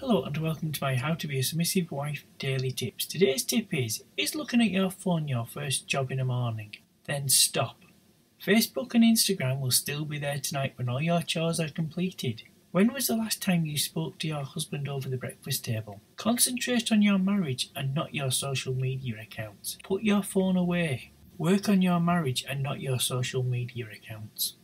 Hello and welcome to my How to Be a Submissive Wife Daily Tips. Today's tip is Is looking at your phone your first job in the morning? Then stop. Facebook and Instagram will still be there tonight when all your chores are completed. When was the last time you spoke to your husband over the breakfast table? Concentrate on your marriage and not your social media accounts. Put your phone away. Work on your marriage and not your social media accounts.